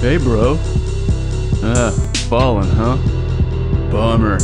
Hey, bro. Ah, fallen, huh? Bummer.